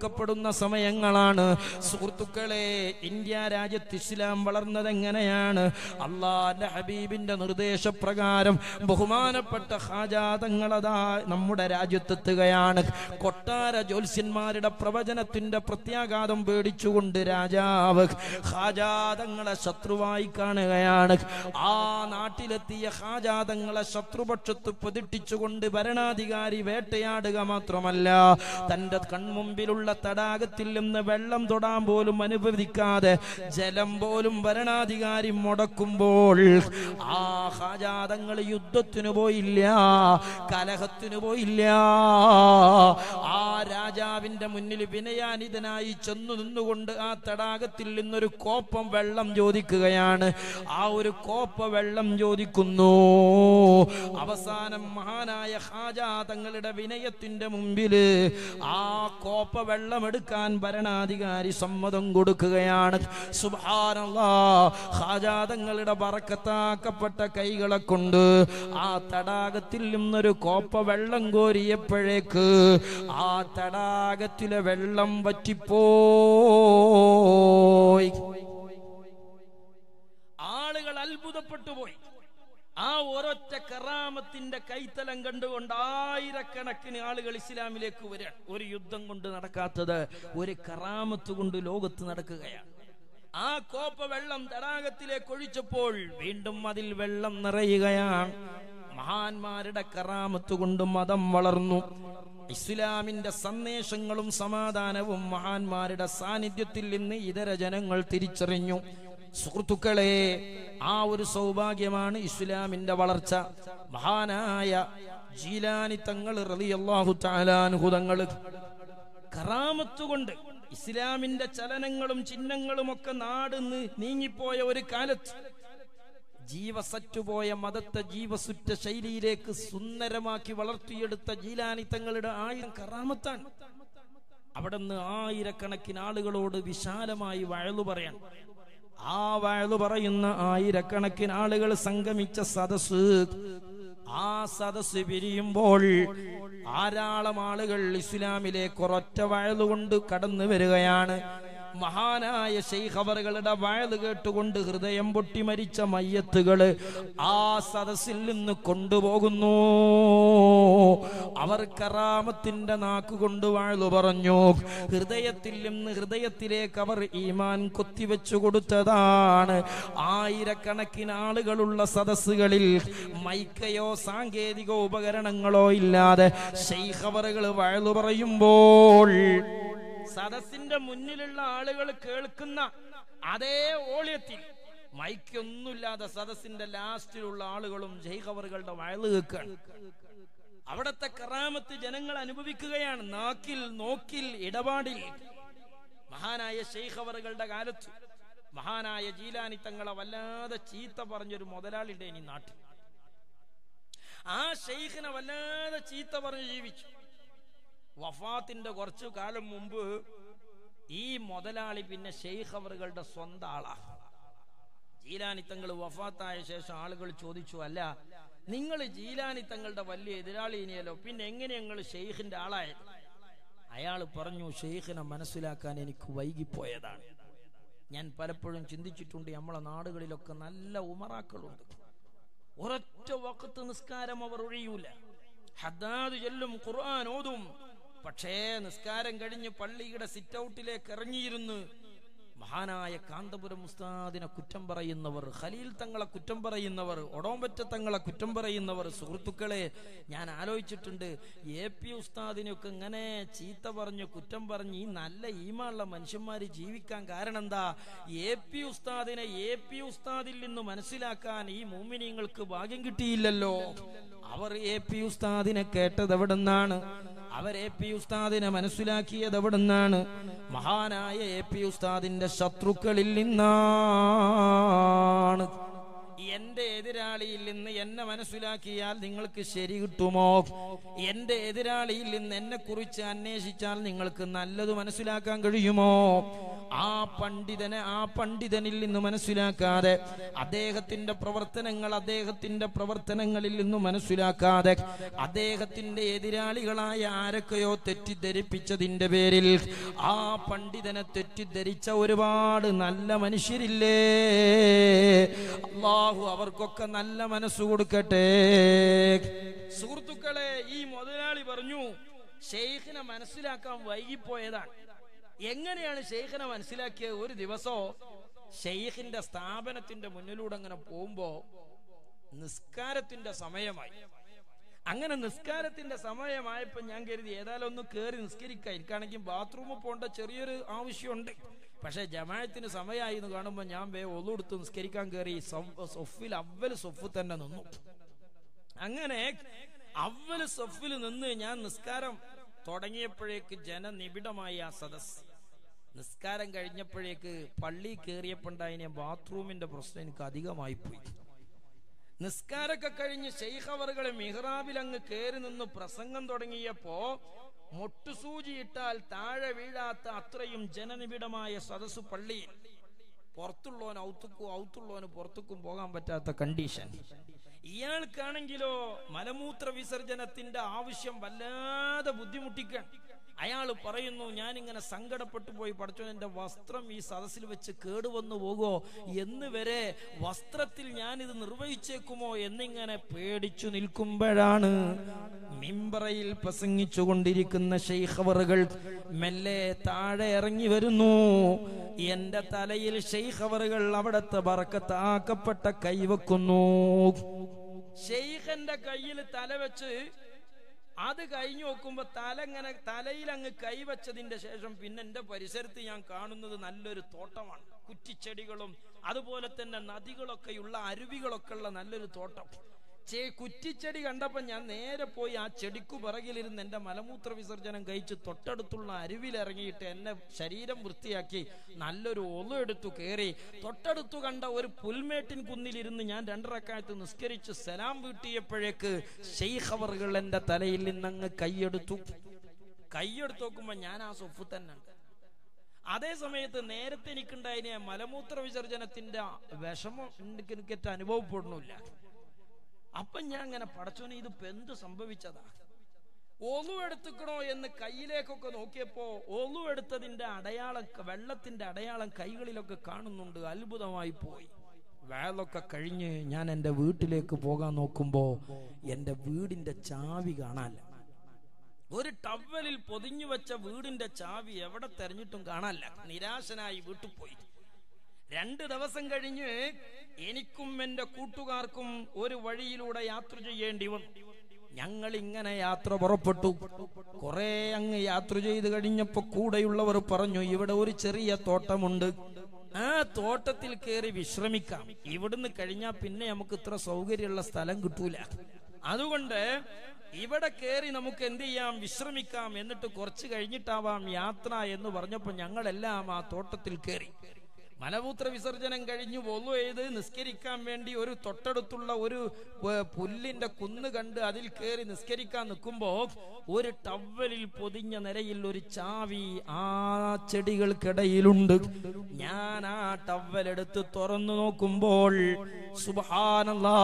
കൊടുക്കപ്പെടുന്ന സമയങ്ങളാണ്. സുഹൃത്തുക്കളെ ഇന്ത്യ രാജ്യത്ത് ഇസ്ലാം വളർന്നത് എങ്ങനെയാണ്? അള്ളാന്റെ ഹബീബിന്റെ നിർദ്ദേശപ്രകാരം ബഹുമാനപ്പെട്ട ഹാജാതങ്ങളതാ നമ്മുടെ രാജ്യത്തെത്തുകയാണ്. കൊട്ടാര ജ്യോത്സ്യന്മാരുടെ പ്രവചനത്തിന്റെ പ്രത്യാഘാതം പേടിച്ചുകൊണ്ട് രാജാവ് ഹാജാതങ്ങളെ ശത്രുവായി കാണുകയാണ്. ആ നാട്ടിലെത്തിയ ഹാജാതങ്ങളെ ശത്രുപക്ഷത്ത് പൊതിട്ടിച്ചുകൊണ്ട് ഭരണാധികാരി വേട്ടയാടുക മാത്രമല്ല തന്റെ കൺമുമ്പിലുള്ള തടാകത്തിൽ നിന്ന് വെള്ളം തൊടാൻ പോലും അനുവദിക്കാതെ ജലം പോലും ഭരണാധികാരി മുടക്കുമ്പോൾ ആ യുദ്ധത്തിന് പോയില്ല കലഹത്തിന് പോയില്ല. ആ രാജാവിന്റെ മുന്നിൽ വിനയാനിതനായി ചെന്നു നിന്നുകൊണ്ട് ആ തടാകത്തിൽ നിന്നൊരു കോപ്പം വെള്ളം ചോദിക്കുകയാണ്. ആ ഒരു കോപ്പ വെള്ളം ചോദിക്കുന്നു. അവസാനം മഹാനായ ഹാജാതങ്ങളുടെ വിനയത്തിന്റെ മുമ്പിൽ ആ കോപ്പ വെള്ളം എടുക്കാൻ ഭരണാധികാരി സമ്മതം കൊടുക്കുകയാണ്. ഹാജാതങ്ങളുടെ പറക്കത്താക്കപ്പെട്ട കൈകളെ കൊണ്ട് ആ തടാകത്തിൽ നിന്നൊരു കോപ്പ വെള്ളം കോരിയപ്പോഴേക്ക് ആ തടാകത്തിലെ വെള്ളം പറ്റിപ്പോയി ആളുകൾ അത്ഭുതപ്പെട്ടു പോയി. ആ ഒരൊറ്റ കറാമത്തിന്റെ കൈത്തലം കണ്ടുകൊണ്ട് ആയിരക്കണക്കിന് ആളുകൾ ഇസ്ലാമിലേക്ക് വരിക ഒരു യുദ്ധം കൊണ്ട് നടക്കാത്തത് ഒരു കറാമത്ത് കൊണ്ട് ലോകത്ത് നടക്കുകയാണ്. ആ കോപ്പ വെള്ളം തടാകത്തിലേക്ക് ഒഴിച്ചപ്പോൾ വീണ്ടും അതിൽ വെള്ളം നിറയുകയാണ്. മഹാന്മാരുടെ കറാമത്ത് കൊണ്ട് മതം വളർന്നു. ഇസ്ലാമിന്റെ സന്ദേശങ്ങളും സമാധാനവും മഹാന്മാരുടെ സാന്നിധ്യത്തിൽ നിന്ന് ഇതര ജനങ്ങൾ തിരിച്ചറിഞ്ഞു. സുഹൃത്തുക്കളെ ആ ഒരു സൗഭാഗ്യമാണ് ഇസ്ലാമിന്റെ വളർച്ച. മഹാനായ ജീലാനി തങ്ങൾ റളിയല്ലാഹു തങ്ങൾ കറാമത്ത് കൊണ്ട് ഇസ്ലാമിന്റെ ചലനങ്ങളും ചിഹ്നങ്ങളും ഒക്കെ നാടുന്ന് നീങ്ങിപ്പോയ ഒരു കാലത്ത് ജീവസറ്റുപോയ മതത്തെ ജീവസുറ്റ ശൈലിയിലേക്ക് സുന്ദരമാക്കി വളർത്തിയെടുത്ത ജീലാനി തങ്ങളുടെ ആയിരം കറാമത്താണ്. നിന്ന് ആയിരക്കണക്കിന് ആളുകളോട് വിശാലമായി വഴലു പറയാൻ ആ വഴലു പറയുന്ന ആയിരക്കണക്കിന് ആളുകൾ സംഗമിച്ച സദസ് ആ സദസ് പിരിയുമ്പോൾ ധാരാളം ആളുകൾ ഇസ്ലാമിലെ കുറച്ച വഴലുകൊണ്ട് കടന്നു വരികയാണ്. മഹാനായ ശൈഖവറുകളുടെ വയത് കേട്ടുകൊണ്ട് ഹൃദയം പൊട്ടി മരിച്ച മയ്യത്തുകൾ ആ സദസ്സിൽ നിന്ന് കൊണ്ടുപോകുന്നു. അവർ കറാമത്തിന്റെ നാക്കുകൊണ്ട് വാഴു പറഞ്ഞു. ഹൃദയത്തിൽ നിന്ന് ഹൃദയത്തിലേക്ക് അവർ ഈമാൻ കൊത്തിവെച്ചു കൊടുത്തതാണ്. ആയിരക്കണക്കിന് ആളുകളുള്ള സദസ്സുകളിൽ മൈക്കയോ സാങ്കേതിക ഉപകരണങ്ങളോ ഇല്ലാതെ ശൈഖവറുകൾ വാഴു പറയുമ്പോൾ സദസ്സിന്റെ മുന്നിലുള്ള ആളുകൾ കേൾക്കുന്ന അതേ ഓളിയത്തിൽ മൈക്കൊന്നുമില്ലാതെ സദസ്സിന്റെ ലാസ്റ്റിലുള്ള ആളുകളും ജയ്ഹവറുകളുടെ വയൽ കേൾക്കുകയാണ് അവിടത്തെ കറാമത്ത് ജനങ്ങൾ അനുഭവിക്കുകയാണ്. നാക്കിൽ നോക്കിൽ ഇടപാടിൽ. മഹാനായ ഷെയ്ഖവറുകളുടെ കാലത്ത് മഹാനായ ജീലാനി തങ്ങളെ വല്ലാതെ ചീത്ത പറഞ്ഞൊരു മുതലാളിയുടെ ഇനി നാട്ടിൽ. ആ ഷെയ്ഖിനെ വല്ലാതെ ചീത്ത പറഞ്ഞ് ജീവിച്ചു. വഫാത്തിന്റെ കുറച്ചു കാലം മുമ്പ് ഈ മുതലാളി പിന്നെ ഷെയ്ഖ് അവറുകളുടെ സ്വന്തം ആളാ. ജീലാനി തങ്ങൾ വഫാത്തായ ശേഷം ആളുകൾ ചോദിച്ചു അല്ല നിങ്ങൾ ജീലാനി തങ്ങളുടെ വലിയ എതിരാളി ഇനിയല്ലോ പിന്നെ എങ്ങനെ ഞങ്ങൾ ഷെയ്ഖിന്റെ ആളായത്? അയാൾ പറഞ്ഞു ഷെയ്ഖിനെ മനസ്സിലാക്കാൻ എനിക്ക് വൈകിപ്പോയതാണ്. ഞാൻ പലപ്പോഴും ചിന്തിച്ചിട്ടുണ്ട് നമ്മളെ നാടുകളിലൊക്കെ നല്ല ഉമറാക്കളുണ്ട്. ഒരൊറ്റ വക്കത്ത് നിസ്കാരം അവർ ഒഴിയൂല. ഹദാദ് ചെല്ലും ഖുർആൻ ഓതും പക്ഷേ നിസ്കാരം കഴിഞ്ഞ് പള്ളിയുടെ സിറ്റ് ഔട്ടിലേക്ക് ഇറങ്ങിയിരുന്ന്. മഹാനായ കാന്തപുരം ഉസ്താദിനെ കുറ്റം പറയുന്നവർ ഖലീൽ തങ്ങളെ കുറ്റം പറയുന്നവർ ഒടോമ്പറ്റ തങ്ങളെ കുറ്റം പറയുന്നവർ സുഹൃത്തുക്കളെ ഞാൻ ആലോചിച്ചിട്ടുണ്ട് എ പി ഉസ്താദിനെയൊക്കെ ഇങ്ങനെ ചീത്ത പറഞ്ഞ് കുറ്റം പറഞ്ഞ് ഈ നല്ല ഈമാനുള്ള മനുഷ്യന്മാർ ജീവിക്കാൻ കാരണം എന്താ? എ പി ഉസ്താദിനെ എ പി ഉസ്താദിൽ നിന്ന് മനസ്സിലാക്കാൻ ഈ മൂമിനിങ്ങൾക്ക് ഭാഗ്യം കിട്ടിയില്ലല്ലോ. അവർ എ പി ഉസ്താദിനെ കേട്ടത് എവിടെന്നാണ്? എ പി ഉസ്താദിനെ മനസ്സിലാക്കിയത് എവിടുന്നാണ്? മഹാനായ എ പി ഉസ്താദിന്റെ ശത്രുക്കളിൽ നിന്നാണ്. എന്റെ എതിരാളിയിൽ നിന്ന് എന്നെ മനസ്സിലാക്കിയാൽ നിങ്ങൾക്ക് ശരി കിട്ടുമോ? എന്റെ എതിരാളിയിൽ നിന്ന് എന്നെ കുറിച്ച് അന്വേഷിച്ചാൽ നിങ്ങൾക്ക് നല്ലത് മനസ്സിലാക്കാൻ കഴിയുമോ? ആ പണ്ഡിതനെ ആ പണ്ഡിതനിൽ നിന്ന് മനസ്സിലാക്കാതെ അദ്ദേഹത്തിന്റെ പ്രവർത്തനങ്ങൾ അദ്ദേഹത്തിന്റെ പ്രവർത്തനങ്ങളിൽ നിന്ന് മനസ്സിലാക്കാതെ അദ്ദേഹത്തിന്റെ എതിരാളികളായ ആരൊക്കെയോ തെറ്റിദ്ധരിപ്പിച്ചതിന്റെ പേരിൽ ആ പണ്ഡിതനെ തെറ്റിദ്ധരിച്ച ഒരുപാട് നല്ല മനുഷ്യരില്ലേ? അള്ളാഹു അവർക്കൊക്കെ നല്ല മനസ്സ് കൊടുക്കട്ടെ. സുഹൃത്തുക്കളെ ഈ മുതലാളി പറഞ്ഞു ഷെയ്ഖിനെ മനസ്സിലാക്കാൻ വൈകിപ്പോയതാണ്. എങ്ങനെയാണ് ഷെയ്ഖിനെ മനസ്സിലാക്കിയത്? ഒരു ദിവസം ഷെയ്ഖിന്റെ സ്ഥാപനത്തിന്റെ മുന്നിലൂടെ അങ്ങനെ പോകുമ്പോ നിസ്കാരത്തിന്റെ സമയമായി. അങ്ങനെ നിസ്കാരത്തിന്റെ സമയമായപ്പോ ഞാൻ കരുതി ഏതായാലും ഒന്ന് കയറി നിസ്കരിക്കാം. എനിക്കാണെങ്കിൽ ബാത്റൂമിൽ പോകേണ്ട ചെറിയൊരു ആവശ്യമുണ്ട്. പക്ഷെ ജമായത്തിന് സമയമായി എന്ന് കാണുമ്പോൾ ഞാൻ വേ ഒന്നുകൊടുത്ത് നിസ്കരിക്കാൻ കയറി സൊഫിൽ അവൽ സൊഫ് തന്നെ നിന്നു. അങ്ങനെ അവൽ സൊഫിൽ നിന്ന് ഞാൻ നിസ്കാരം തുടങ്ങിയപ്പോഴേക്ക് ജനനിബിഡമായി ആ സദസ് നിസ്കാരം കഴിഞ്ഞപ്പോഴേക്ക് പള്ളി കയറിയപ്പോണ്ടായിന് ബാത്റൂമിന്റെ പ്രശ്നം എനിക്ക് അധികമായി പോയി. നിസ്കാരമൊക്കെ കഴിഞ്ഞ് ശൈഖവറുകളെ മിഹ്റാബിൽ അങ്ങ് കയറി നിന്ന് പ്രസംഗം തുടങ്ങിയപ്പോ മൊട്ടുസൂചി ഇട്ടാൽ താഴെ വീഴാത്ത അത്രയും ജനനിബിഡമായ സദസ് പള്ളി. പുറത്തുള്ളവന് ഔത്തുക്കും ഔത്തുള്ളവന് പുറത്തുക്കും പോകാൻ പറ്റാത്ത കണ്ടീഷൻ ഇയാൾക്കാണെങ്കിലോ മലമൂത്ര വിസർജനത്തിന്റെ ആവശ്യം വല്ലാതെ ബുദ്ധിമുട്ടിക്കാൻ. അയാൾ പറയുന്നു ഞാനിങ്ങനെ സങ്കടപ്പെട്ടു പോയി പഠിച്ചു എന്റെ വസ്ത്രം ഈ സദസ്സിൽ വെച്ച് കേടുവന്നു പോകുമോ? എന്ന് വരെ വസ്ത്രത്തിൽ ഞാനിത് നിർവഹിച്ചേക്കുമോ? എന്നിങ്ങനെ പേടിച്ചു നിൽക്കുമ്പോഴാണ് മിമ്പറയിൽ പ്രസംഗിച്ചുകൊണ്ടിരിക്കുന്ന ഷെയ്ഖവറുകൾ മെല്ലെ താഴെ ഇറങ്ങി വരുന്നു. എന്റെ തലയിൽ ഷെയ്ഖവറുകൾ അവിടത്തെ ബറക്കത്താക്കപ്പെട്ട കൈവെക്കുന്നു. ഷെയ്ഖന്റെ കയ്യിൽ തല വെച്ച് അത് കഴിഞ്ഞു നോക്കുമ്പോ തല ഇങ്ങനെ തലയിൽ അങ്ങ് കൈവച്ചതിന്റെ ശേഷം പിന്നെ എന്റെ പരിസരത്ത് ഞാൻ കാണുന്നത് നല്ലൊരു തോട്ടമാണ്. കുറ്റിച്ചെടികളും അതുപോലെ തന്നെ നദികളൊക്കെയുള്ള അരുവികളൊക്കെ ഉള്ള നല്ലൊരു തോട്ടം. ചേ കുറ്റിച്ചെടി കണ്ടപ്പോൾ ഞാൻ നേരെ പോയി ആ ചെടിക്കു പിറകിലിരുന്ന് എന്റെ മലമൂത്ര വിസർജനം കഴിച്ച് തൊട്ടടുത്തുള്ള അരുവിലിറങ്ങിയിട്ട് എന്നെ ശരീരം വൃത്തിയാക്കി നല്ലൊരു ഒലു എടുത്തു കയറി. തൊട്ടടുത്തു കണ്ട ഒരു പുൽമേട്ടിൻ കുന്നിലിരുന്ന് ഞാൻ രണ്ടരക്കാലത്ത് നിസ്കരിച്ച് സലാം വീട്ടിയപ്പോഴേക്ക് ഷെയ്ഖവറുകൾ എന്റെ തലയിൽ നിന്നങ്ങ് കൈയെടുത്തു. കൈയെടുത്ത് നോക്കുമ്പോൾ ഞാൻ ആ സൊഫ് തന്നെ അതേ സമയത്ത് നേരത്തെ എനിക്കുണ്ടായ മലമൂത്ര വിസർജനത്തിന്റെ വിഷമം എനിക്ക് അനുഭവപ്പെടുന്നില്ല. അപ്പൊ ഞാൻ അങ്ങനെ പടച്ചോനെ ഇത് എന്ത് സംഭവിച്ചതാ? ഒലു എടുത്തുക്കണോ എന്ന് കയ്യിലേക്കൊക്കെ നോക്കിയപ്പോ ഒലു എടുത്തതിന്റെ അടയാളം വെള്ളത്തിന്റെ അടയാളം കൈകളിലൊക്കെ കാണുന്നുണ്ട് അത്ഭുതമായി പോയി. വേളൊക്കെ കഴിഞ്ഞ് ഞാൻ എന്റെ വീട്ടിലേക്ക് പോകാൻ നോക്കുമ്പോ എന്റെ വീടിന്റെ ചാവി കാണാനില്ല ഒരു ടവലിൽ പൊതിഞ്ഞു വെച്ച വീടിന്റെ ചാവി എവിടെ തെരഞ്ഞിട്ടും കാണാനില്ല നിരാശനായി വീട്ടിൽ പോയി. രണ്ട് ദിവസം കഴിഞ്ഞ് എനിക്കും എന്റെ കൂട്ടുകാർക്കും ഒരു വഴിയിലൂടെ യാത്ര ചെയ്യേണ്ടി വന്നു. ഞങ്ങൾ ഇങ്ങനെ യാത്ര പുറപ്പെട്ടു. കുറെ അങ്ങ് യാത്ര ചെയ്ത് കഴിഞ്ഞപ്പോ കൂടെയുള്ളവർ പറഞ്ഞു ഇവിടെ ഒരു ചെറിയ തോട്ടമുണ്ട്. ആ തോട്ടത്തിൽ കയറി വിശ്രമിക്കാം. ഇവിടുന്ന് കഴിഞ്ഞാൽ പിന്നെ നമുക്ക് ഇത്ര സൗകര്യമുള്ള സ്ഥലം കിട്ടൂല. അതുകൊണ്ട് ഇവിടെ കയറി നമുക്ക് എന്ത് ചെയ്യാം? വിശ്രമിക്കാം. എന്നിട്ട് കുറച്ച് കഴിഞ്ഞിട്ടാവാം യാത്ര എന്ന് പറഞ്ഞപ്പോൾ ഞങ്ങളെല്ലാം ആ തോട്ടത്തിൽ കയറി. മലമൂത്ര വിസർജനം കഴിഞ്ഞു വൊളു ചെയ്ത് നിസ്കരിക്കാൻ വേണ്ടി ഒരു തൊട്ടടുത്തുള്ള ഒരു പുല്ലിന്റെ കുന്ന് കണ്ട് അതിൽ കയറി നിസ്കരിക്കാൻ നിൽക്കുമ്പോൾ ഒരു ടവലിൽ പൊതിഞ്ഞ നിരയിൽ ഒരു ചാവി ആ ചെടികൾക്കിടയിലുണ്ട്. ഞാൻ ആ ടവലെടുത്ത് തുറന്നു നോക്കുമ്പോൾ സുബാനല്ലാ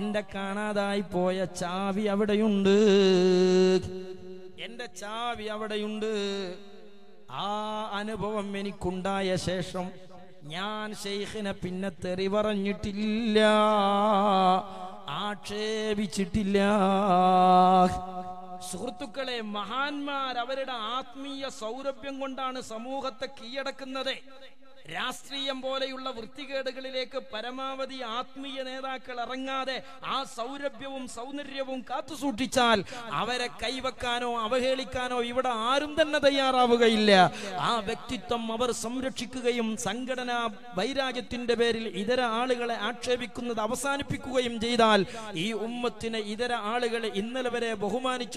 എന്റെ കാണാതായി പോയ ചാവി അവിടെയുണ്ട്. എന്റെ ചാവി അവിടെയുണ്ട്. ആ അനുഭവം എനിക്കുണ്ടായ ശേഷം ഞാൻ ഷെയ്ഖിനെ പിന്നെ തെറി പറഞ്ഞിട്ടില്ല. ആക്ഷേപിച്ചിട്ടില്ല. സുഹൃത്തുക്കളെ മഹാന്മാർ അവരുടെ ആത്മീയ സൗരഭ്യം കൊണ്ടാണ് സമൂഹത്തെ കീഴടക്കുന്നത്. രാഷ്ട്രീയം പോലെയുള്ള വൃത്തികേടുകളിലേക്ക് പരമാവധി ആത്മീയ നേതാക്കൾ ഇറങ്ങാതെ ആ സൗരഭ്യവും സൗന്ദര്യവും കാത്തുസൂക്ഷിച്ചാൽ അവരെ കൈവെക്കാനോ അവഹേളിക്കാനോ ഇവിടെ ആരും തന്നെ തയ്യാറാവുകയില്ല. ആ വ്യക്തിത്വം അവർ സംരക്ഷിക്കുകയും സംഘടനാ വൈരാഗ്യത്തിന്റെ പേരിൽ ഇതര ആളുകളെ ആക്ഷേപിക്കുന്നത് അവസാനിപ്പിക്കുകയും ചെയ്താൽ ഈ ഉമ്മത്തിനെ ഇതര ആളുകളെ ഇന്നലെ വരെ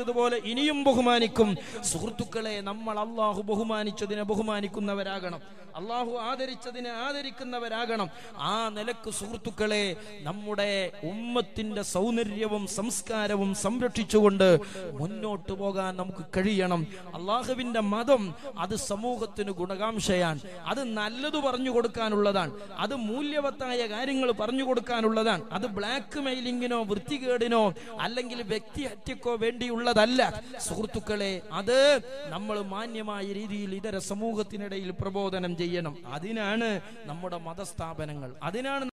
ബഹുമാനിച്ചതുപോലെ ഇനിയും ബഹുമാനിക്കും. സുഹൃത്തുക്കളെ നമ്മൾ അള്ളാഹു ബഹുമാനിച്ചതിനെ ബഹുമാനിക്കുന്നവരാകണം. അള്ളാഹു ആദരിച്ചതിനെ ആദരിക്കുന്നവരാകണം. ആ നിലയ്ക്ക് സുഹൃത്തുക്കളെ നമ്മുടെ ഉമ്മത്തിന്റെ സൗന്ദര്യവും സംസ്കാരവും സംരക്ഷിച്ചുകൊണ്ട് മുന്നോട്ട് പോകാൻ നമുക്ക് കഴിയണം. അള്ളാഹുവിന്റെ മതം അത് സമൂഹത്തിന് ഗുണകാംക്ഷയാണ്. അത് നല്ലത് പറഞ്ഞു കൊടുക്കാനുള്ളതാണ്. അത് മൂല്യവത്തായ കാര്യങ്ങൾ പറഞ്ഞു കൊടുക്കാനുള്ളതാണ്. അത് ബ്ലാക്ക് മെയിലിങ്ങിനോ വൃത്തികേടിനോ അല്ലെങ്കിൽ വ്യക്തിഹത്യക്കോ വേണ്ടിയുള്ളതല്ല സുഹൃത്തുക്കളെ അത് നമ്മൾ മാന്യമായ രീതിയിൽ ഇതര സമൂഹത്തിനിടയിൽ പ്രബോധനം ചെയ്യണം. അതിനാണ് നമ്മുടെ മതസ്ഥാപനങ്ങൾ. അതിനാണ്